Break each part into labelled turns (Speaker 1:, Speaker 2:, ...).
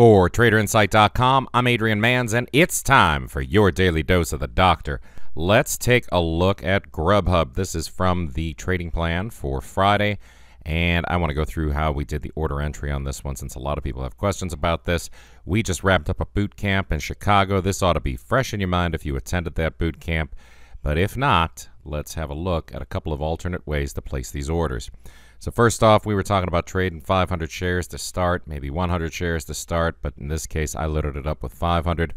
Speaker 1: For TraderInsight.com, I'm Adrian Manz, and it's time for your daily dose of the doctor. Let's take a look at Grubhub. This is from the trading plan for Friday, and I want to go through how we did the order entry on this one since a lot of people have questions about this. We just wrapped up a boot camp in Chicago. This ought to be fresh in your mind if you attended that boot camp, but if not, let's have a look at a couple of alternate ways to place these orders. So first off, we were talking about trading 500 shares to start, maybe 100 shares to start, but in this case, I loaded it up with 500.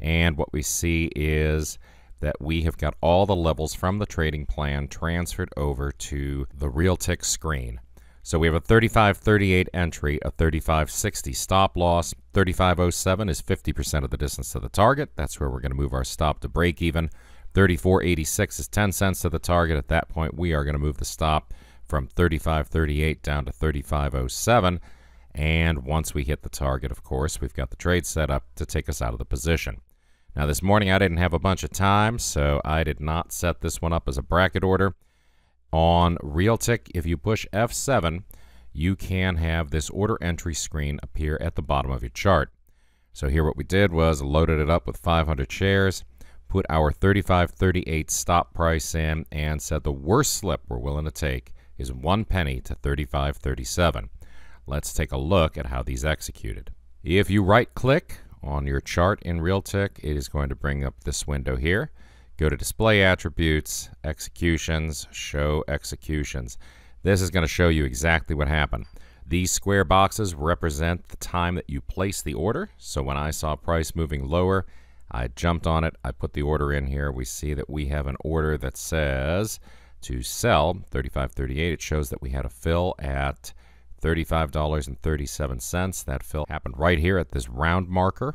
Speaker 1: And what we see is that we have got all the levels from the trading plan transferred over to the Realtick screen. So we have a 3538 entry, a 3560 stop loss. 3507 is 50% of the distance to the target. That's where we're going to move our stop to break even. 3486 is 10 cents to the target. At that point, we are going to move the stop from 35.38 down to 35.07. And once we hit the target, of course, we've got the trade set up to take us out of the position. Now, this morning I didn't have a bunch of time, so I did not set this one up as a bracket order. On Realtick, if you push F7, you can have this order entry screen appear at the bottom of your chart. So here what we did was loaded it up with 500 shares, put our 35.38 stop price in, and said the worst slip we're willing to take is one penny to 35.37. Let's take a look at how these executed. If you right click on your chart in Realtick, it is going to bring up this window here. Go to Display Attributes, Executions, Show Executions. This is going to show you exactly what happened. These square boxes represent the time that you place the order. So when I saw price moving lower, I jumped on it. I put the order in here. We see that we have an order that says to sell 35.38 it shows that we had a fill at $35.37 that fill happened right here at this round marker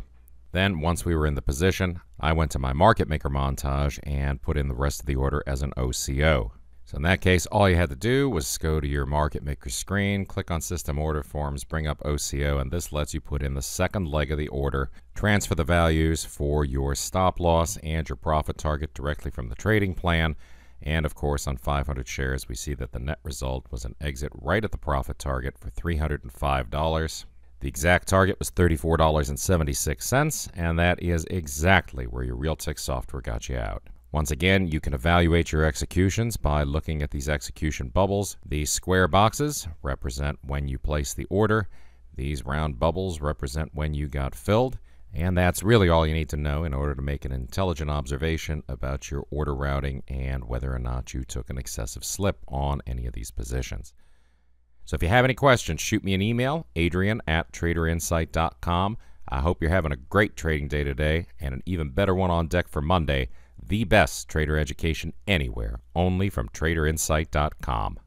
Speaker 1: then once we were in the position I went to my market maker montage and put in the rest of the order as an OCO so in that case all you had to do was go to your market maker screen click on system order forms bring up OCO and this lets you put in the second leg of the order transfer the values for your stop loss and your profit target directly from the trading plan and of course, on 500 shares, we see that the net result was an exit right at the profit target for $305. The exact target was $34.76, and that is exactly where your Realtick software got you out. Once again, you can evaluate your executions by looking at these execution bubbles. These square boxes represent when you place the order. These round bubbles represent when you got filled. And that's really all you need to know in order to make an intelligent observation about your order routing and whether or not you took an excessive slip on any of these positions. So if you have any questions, shoot me an email, adrian at traderinsight.com. I hope you're having a great trading day today and an even better one on deck for Monday. The best trader education anywhere, only from traderinsight.com.